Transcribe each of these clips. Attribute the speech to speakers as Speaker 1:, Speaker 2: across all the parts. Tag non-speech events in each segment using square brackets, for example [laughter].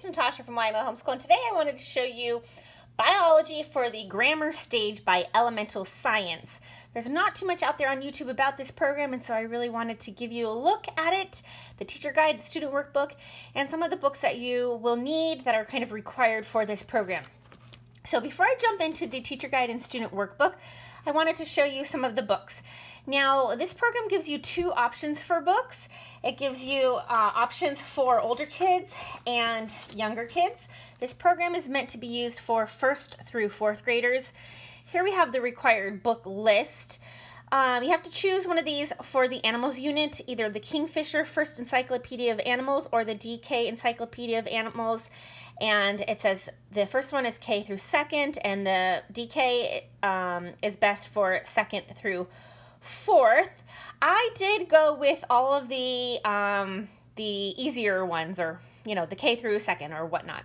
Speaker 1: it's Natasha from YMO Homeschool, and today I wanted to show you biology for the grammar stage by Elemental Science. There's not too much out there on YouTube about this program, and so I really wanted to give you a look at it, the teacher guide, the student workbook, and some of the books that you will need that are kind of required for this program. So before I jump into the teacher guide and student workbook, I wanted to show you some of the books. Now, this program gives you two options for books. It gives you uh, options for older kids and younger kids. This program is meant to be used for first through fourth graders. Here we have the required book list. Um, you have to choose one of these for the animals unit, either the Kingfisher First Encyclopedia of Animals or the DK Encyclopedia of Animals. And it says the first one is K through second, and the DK um, is best for second through fourth. I did go with all of the um, the easier ones, or you know, the K through second or whatnot.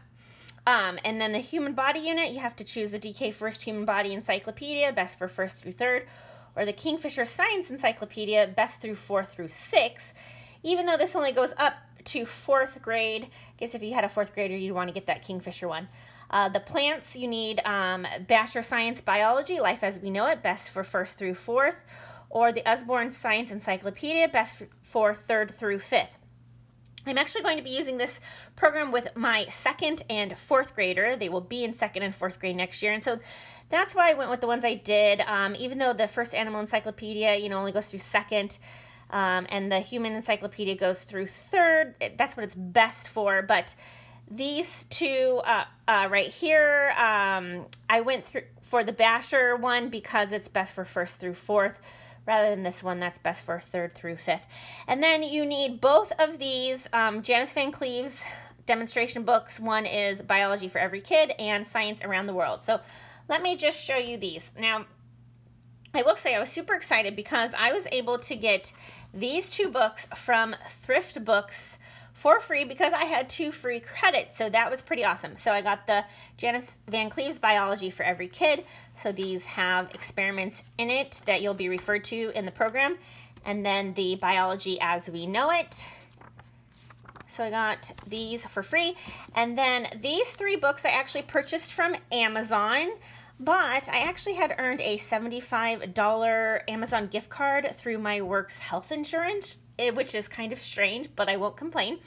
Speaker 1: Um, and then the human body unit, you have to choose the DK First Human Body Encyclopedia, best for first through third, or the Kingfisher Science Encyclopedia, best through fourth through six. Even though this only goes up to fourth grade, I guess if you had a fourth grader, you'd want to get that Kingfisher one. Uh, the plants, you need um, Basher Science Biology, Life as We Know It, best for first through fourth, or the Usborne Science Encyclopedia, best for third through fifth. I'm actually going to be using this program with my second and fourth grader. They will be in second and fourth grade next year. And so that's why I went with the ones I did. Um, even though the first animal encyclopedia, you know, only goes through second, um, and the human encyclopedia goes through third, that's what it's best for. But these two uh, uh, right here, um, I went through for the Basher one because it's best for first through fourth rather than this one that's best for third through fifth. And then you need both of these um, Janice VanCleave's demonstration books. One is Biology for Every Kid and Science Around the World. So let me just show you these. Now, I will say I was super excited because I was able to get these two books from Thrift Books for free because I had two free credits. So that was pretty awesome. So I got the Janice VanCleave's Biology for Every Kid. So these have experiments in it that you'll be referred to in the program. And then the Biology as We Know It. So I got these for free. And then these three books I actually purchased from Amazon. But I actually had earned a $75 Amazon gift card through my work's health insurance Eh, which is kind of strange, but I won't complain.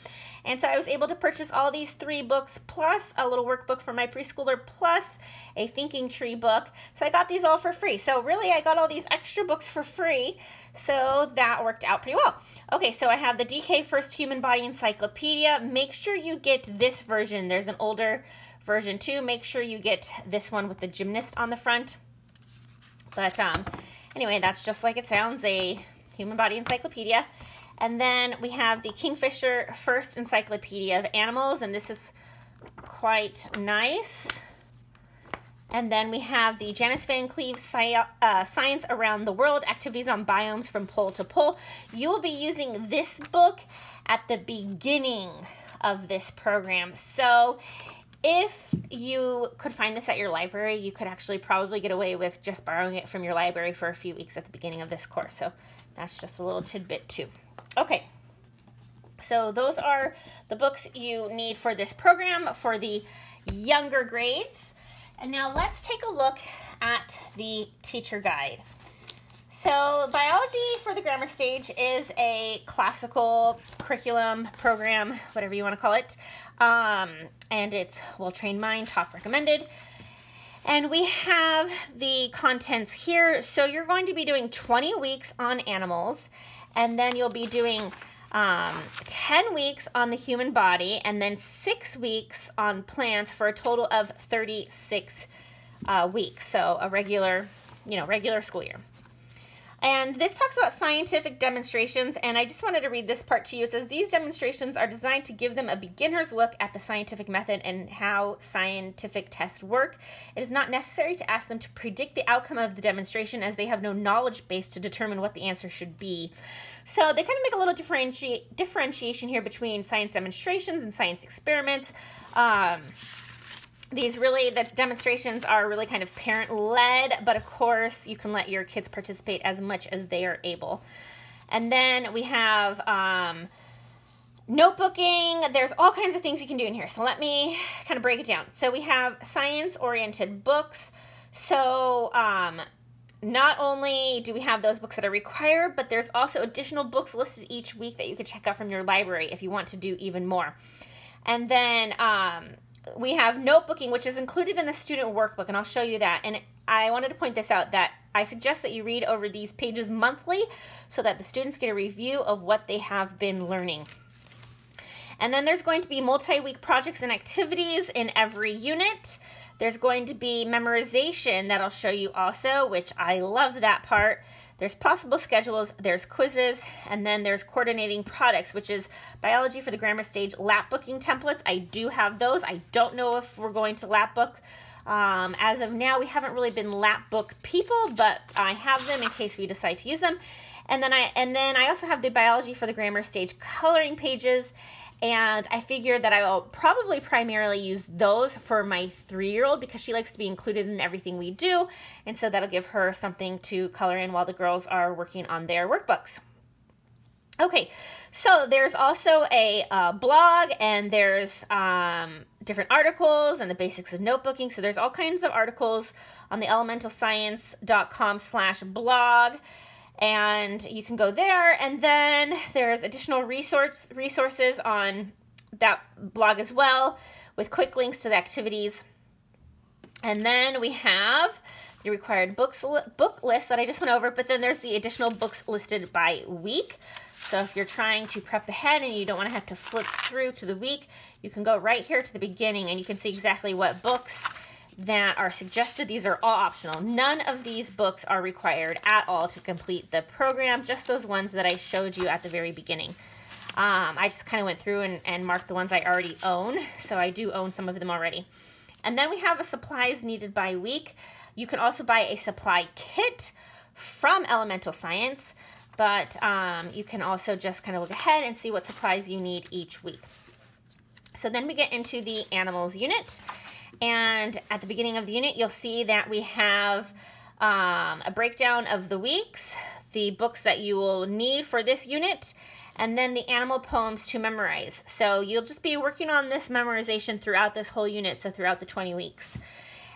Speaker 1: And so I was able to purchase all these three books plus a little workbook for my preschooler plus a thinking tree book. So I got these all for free. So really I got all these extra books for free. So that worked out pretty well. Okay, so I have the DK First Human Body Encyclopedia. Make sure you get this version. There's an older version two. Make sure you get this one with the gymnast on the front. But um, anyway, that's just like it sounds, a human body encyclopedia. And then we have the Kingfisher First Encyclopedia of Animals, and this is quite nice. And then we have the Janice VanCleave Sci uh, Science Around the World, Activities on Biomes from Pole to Pole. You will be using this book at the beginning of this program. So if you could find this at your library, you could actually probably get away with just borrowing it from your library for a few weeks at the beginning of this course. So that's just a little tidbit too. Okay, so those are the books you need for this program for the younger grades. And now let's take a look at the teacher guide. So biology for the grammar stage is a classical curriculum program, whatever you want to call it. Um, and it's well-trained mind, top recommended. And we have the contents here. So you're going to be doing 20 weeks on animals and then you'll be doing um, 10 weeks on the human body and then six weeks on plants for a total of 36 uh, weeks. So a regular, you know, regular school year. And this talks about scientific demonstrations, and I just wanted to read this part to you. It says, These demonstrations are designed to give them a beginner's look at the scientific method and how scientific tests work. It is not necessary to ask them to predict the outcome of the demonstration as they have no knowledge base to determine what the answer should be. So they kind of make a little differenti differentiation here between science demonstrations and science experiments. Um, these really, the demonstrations are really kind of parent-led, but of course you can let your kids participate as much as they are able. And then we have um, notebooking, there's all kinds of things you can do in here. So let me kind of break it down. So we have science-oriented books. So um, not only do we have those books that are required, but there's also additional books listed each week that you can check out from your library if you want to do even more. And then um, we have notebooking, which is included in the student workbook, and I'll show you that. And I wanted to point this out that I suggest that you read over these pages monthly so that the students get a review of what they have been learning. And then there's going to be multi-week projects and activities in every unit. There's going to be memorization that I'll show you also, which I love that part. There's possible schedules, there's quizzes, and then there's coordinating products, which is biology for the grammar stage lap booking templates. I do have those. I don't know if we're going to lap book. Um, as of now, we haven't really been lap book people, but I have them in case we decide to use them. And then I and then I also have the biology for the grammar stage coloring pages and I figured that I will probably primarily use those for my three-year-old because she likes to be included in everything we do. And so that'll give her something to color in while the girls are working on their workbooks. Okay, so there's also a uh, blog and there's um, different articles and the basics of notebooking. So there's all kinds of articles on the elementalscience.com slash blog and you can go there. And then there's additional resource resources on that blog as well with quick links to the activities. And then we have the required books book list that I just went over but then there's the additional books listed by week. So if you're trying to prep ahead and you don't want to have to flip through to the week you can go right here to the beginning and you can see exactly what books that are suggested. These are all optional. None of these books are required at all to complete the program, just those ones that I showed you at the very beginning. Um, I just kind of went through and, and marked the ones I already own, so I do own some of them already. And then we have a supplies needed by week. You can also buy a supply kit from Elemental Science, but um, you can also just kind of look ahead and see what supplies you need each week. So then we get into the animals unit. And at the beginning of the unit, you'll see that we have um, a breakdown of the weeks, the books that you will need for this unit, and then the animal poems to memorize. So you'll just be working on this memorization throughout this whole unit, so throughout the 20 weeks.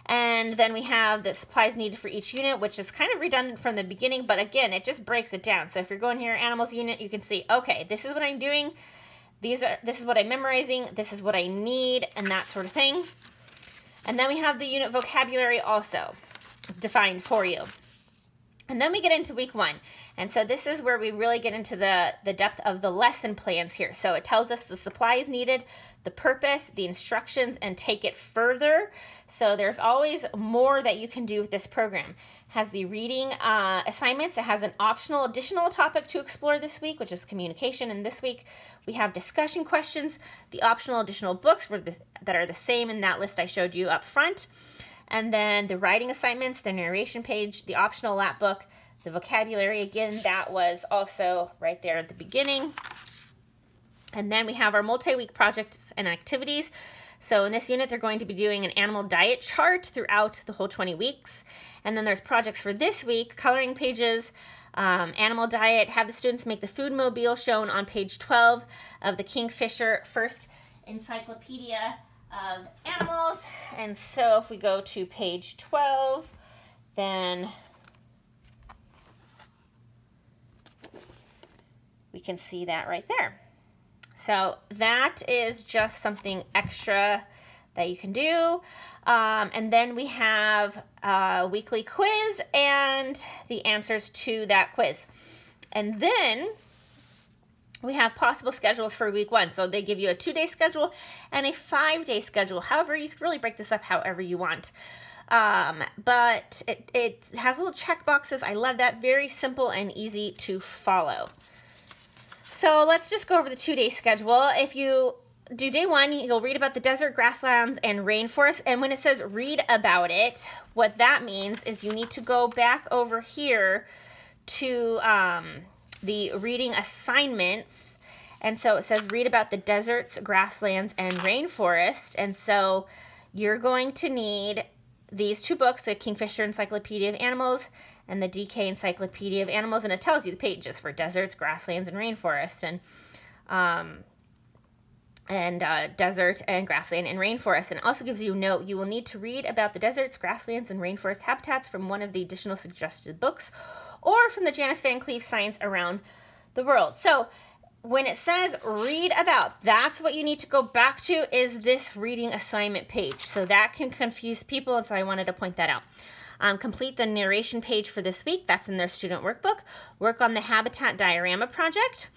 Speaker 1: And then we have the supplies needed for each unit, which is kind of redundant from the beginning, but again, it just breaks it down. So if you're going here, animals unit, you can see, okay, this is what I'm doing. These are, this is what I'm memorizing. This is what I need, and that sort of thing. And then we have the unit vocabulary also defined for you. And then we get into week one. And so this is where we really get into the, the depth of the lesson plans here. So it tells us the supplies needed, the purpose, the instructions, and take it further. So there's always more that you can do with this program has the reading uh, assignments. It has an optional additional topic to explore this week, which is communication. And this week we have discussion questions, the optional additional books the, that are the same in that list I showed you up front. And then the writing assignments, the narration page, the optional lap book, the vocabulary. Again, that was also right there at the beginning. And then we have our multi-week projects and activities. So in this unit, they're going to be doing an animal diet chart throughout the whole 20 weeks. And then there's projects for this week, coloring pages, um, animal diet, have the students make the food mobile shown on page 12 of the Kingfisher First Encyclopedia of Animals. And so if we go to page 12, then we can see that right there. So that is just something extra that you can do. Um, and then we have a weekly quiz and the answers to that quiz. And then we have possible schedules for week one. So they give you a two-day schedule and a five-day schedule. However, you can really break this up however you want. Um, but it, it has little check boxes. I love that. Very simple and easy to follow. So let's just go over the two-day schedule. If you do day one, you'll read about the desert, grasslands, and rainforest. And when it says read about it, what that means is you need to go back over here to um, the reading assignments. And so it says read about the deserts, grasslands, and rainforest. And so you're going to need these two books, the Kingfisher Encyclopedia of Animals and the DK Encyclopedia of Animals. And it tells you the pages for deserts, grasslands, and rainforest. And um, and uh, desert and grassland and rainforest. And also gives you a note you will need to read about the deserts, grasslands, and rainforest habitats from one of the additional suggested books or from the Janice VanCleave Science Around the World. So when it says read about, that's what you need to go back to is this reading assignment page. So that can confuse people, and so I wanted to point that out. Um, complete the narration page for this week. That's in their student workbook. Work on the habitat diorama project.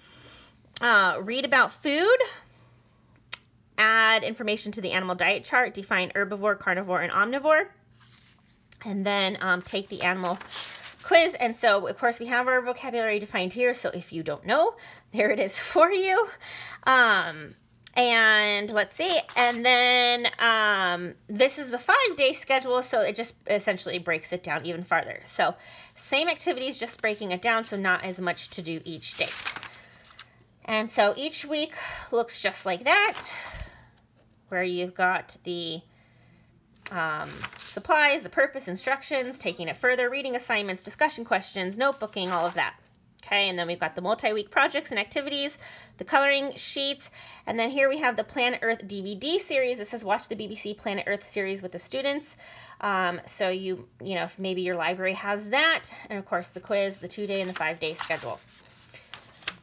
Speaker 1: Uh, read about food. Add information to the animal diet chart. Define herbivore, carnivore, and omnivore. And then um, take the animal quiz. And so, of course, we have our vocabulary defined here. So if you don't know, there it is [laughs] for you. Um, and let's see. And then um, this is the five day schedule. So it just essentially breaks it down even farther. So same activities, just breaking it down. So not as much to do each day. And so each week looks just like that, where you've got the um, supplies, the purpose, instructions, taking it further, reading assignments, discussion questions, notebooking, all of that. Okay, and then we've got the multi-week projects and activities, the coloring sheets, and then here we have the Planet Earth DVD series. This says watch the BBC Planet Earth series with the students. Um, so you, you know, if maybe your library has that, and of course the quiz, the two-day and the five-day schedule.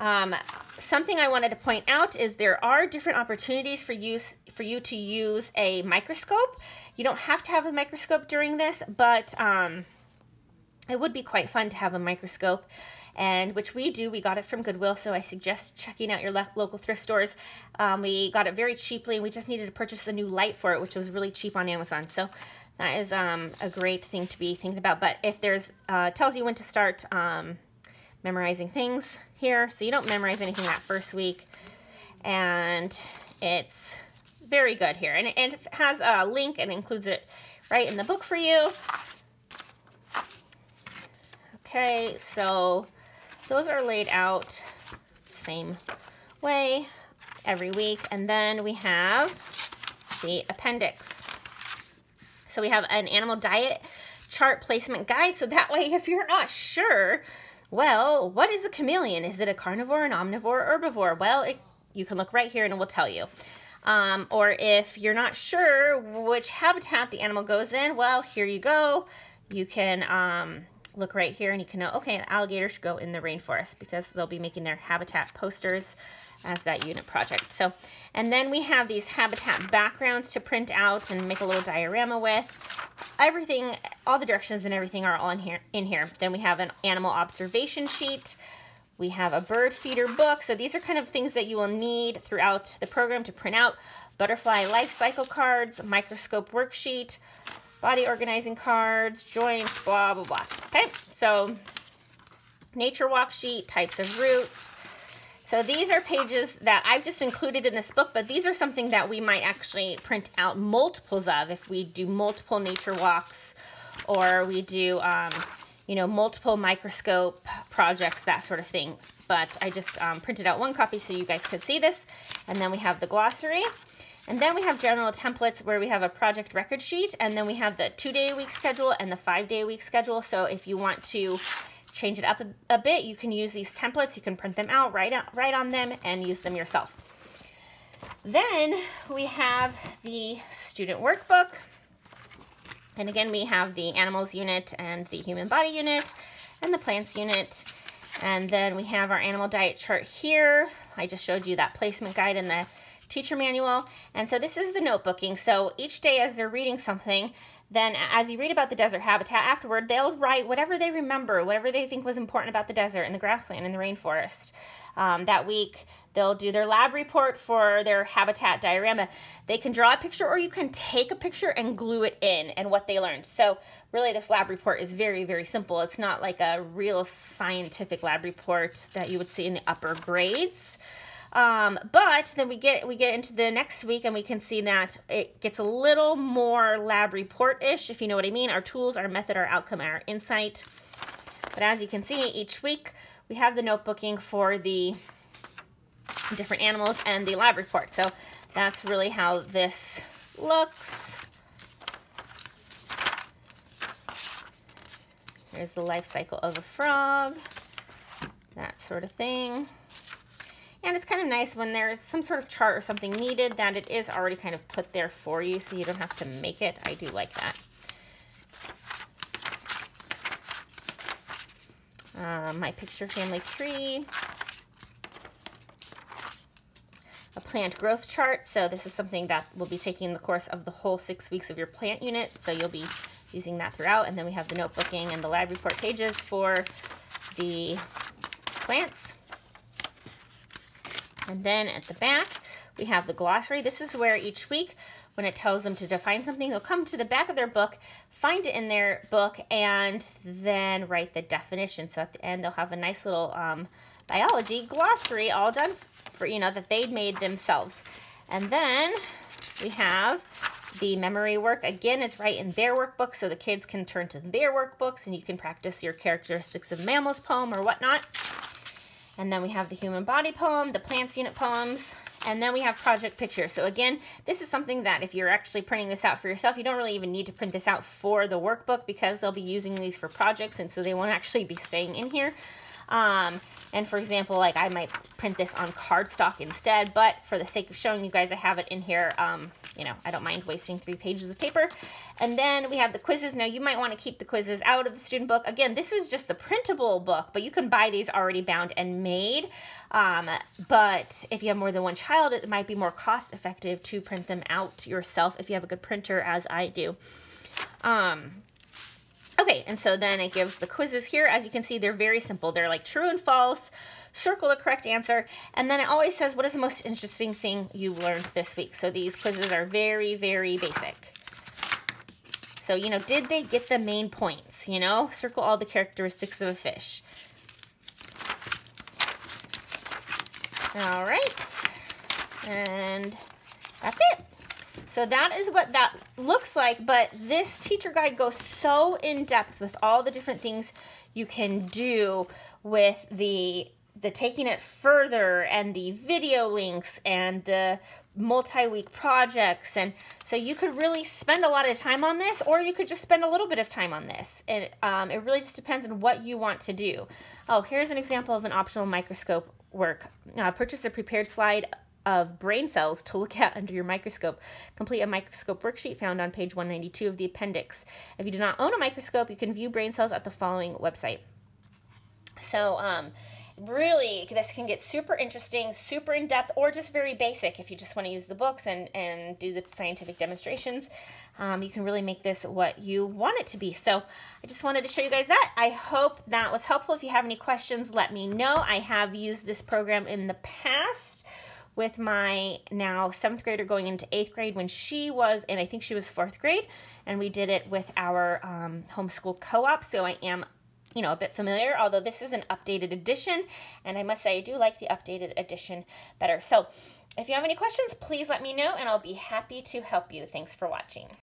Speaker 1: Um, something I wanted to point out is there are different opportunities for use for you to use a microscope. You don't have to have a microscope during this, but um, it would be quite fun to have a microscope and which we do. We got it from Goodwill, so I suggest checking out your local thrift stores. Um, we got it very cheaply, and we just needed to purchase a new light for it, which was really cheap on Amazon. So that is um, a great thing to be thinking about. But if there's, uh, tells you when to start um, memorizing things here, so you don't memorize anything that first week. And it's very good here. And and it has a link and includes it right in the book for you. Okay, so those are laid out the same way every week. And then we have the appendix. So we have an animal diet chart placement guide. So that way, [laughs] if you're not sure, well, what is a chameleon? Is it a carnivore, an omnivore, herbivore? Well, it, you can look right here and it will tell you. Um, or if you're not sure which habitat the animal goes in, well, here you go. You can um, look right here and you can know, okay, an alligator should go in the rainforest because they'll be making their habitat posters as that unit project. So, and then we have these habitat backgrounds to print out and make a little diorama with. Everything, all the directions and everything are all in here in here. Then we have an animal observation sheet. We have a bird feeder book. So these are kind of things that you will need throughout the program to print out. Butterfly life cycle cards, microscope worksheet, body organizing cards, joints, blah, blah, blah. Okay, so nature walk sheet, types of roots. So these are pages that I've just included in this book, but these are something that we might actually print out multiples of if we do multiple nature walks or we do, um, you know, multiple microscope projects, that sort of thing. But I just um, printed out one copy so you guys could see this. And then we have the glossary. And then we have general templates where we have a project record sheet, and then we have the two-day a week schedule and the five-day a week schedule. So if you want to change it up a, a, bit, you can use these templates. You can print them out, write, out, write on them, and use them yourself. Then we have the student workbook. And again, we have the animals unit and the human body unit and the plants unit. And then we have our animal diet chart here. I just showed you that placement guide and the teacher manual. And so this is the notebooking. So each day as they're reading something, then as you read about the desert habitat afterward, they'll write whatever they remember, whatever they think was important about the desert and the grassland and the rainforest. Um, that week, they'll do their lab report for their habitat diorama. They can draw a picture or you can take a picture and glue it in and what they learned. So really this lab report is very, very simple. It's not like a real scientific lab report that you would see in the upper grades. Um, but then we get we get into the next week and we can see that it gets a little more lab report-ish, if you know what I mean. Our tools, our method, our outcome, our insight. But as you can see, each week we have the notebooking for the different animals and the lab report. So that's really how this looks. There's the life cycle of a frog, that sort of thing. And it's kind of nice when there's some sort of chart or something needed that it is already kind of put there for you so you don't have to make it. I do like that. Uh, my picture family tree. A plant growth chart. So this is something that will be taking the course of the whole six weeks of your plant unit. So you'll be using that throughout. And then we have the notebooking and the lab report pages for the plants. And then at the back, we have the glossary. This is where each week, when it tells them to define something, they'll come to the back of their book, find it in their book, and then write the definition. So at the end, they'll have a nice little um, biology glossary all done for, you know, that they'd made themselves. And then we have the memory work. Again, is right in their workbook, so the kids can turn to their workbooks and you can practice your characteristics of mammals poem or whatnot. And then we have the human body poem, the plants unit poems, and then we have project pictures. So again, this is something that if you're actually printing this out for yourself, you don't really even need to print this out for the workbook because they'll be using these for projects and so they won't actually be staying in here. Um, and for example, like I might print this on cardstock instead, but for the sake of showing you guys, I have it in here. Um, you know, I don't mind wasting three pages of paper. And then we have the quizzes. Now you might want to keep the quizzes out of the student book. Again, this is just the printable book, but you can buy these already bound and made. Um, but if you have more than one child, it might be more cost effective to print them out yourself if you have a good printer as I do. Um, Okay, and so then it gives the quizzes here. As you can see, they're very simple. They're like true and false, circle the correct answer, and then it always says, what is the most interesting thing you learned this week? So these quizzes are very, very basic. So, you know, did they get the main points? You know, circle all the characteristics of a fish. All right, and that's it. So that is what that looks like, but this teacher guide goes so in depth with all the different things you can do with the the taking it further and the video links and the multi-week projects. And so you could really spend a lot of time on this or you could just spend a little bit of time on this. And um, it really just depends on what you want to do. Oh here's an example of an optional microscope work. Uh, purchase a prepared slide of brain cells to look at under your microscope. Complete a microscope worksheet found on page 192 of the appendix. If you do not own a microscope, you can view brain cells at the following website. So, um, really, this can get super interesting, super in depth, or just very basic if you just want to use the books and, and do the scientific demonstrations. Um, you can really make this what you want it to be. So I just wanted to show you guys that. I hope that was helpful. If you have any questions, let me know. I have used this program in the past with my now seventh grader going into eighth grade when she was and I think she was fourth grade. And we did it with our um, homeschool co-op. So I am, you know, a bit familiar, although this is an updated edition. And I must say, I do like the updated edition better. So if you have any questions, please let me know and I'll be happy to help you. Thanks for watching.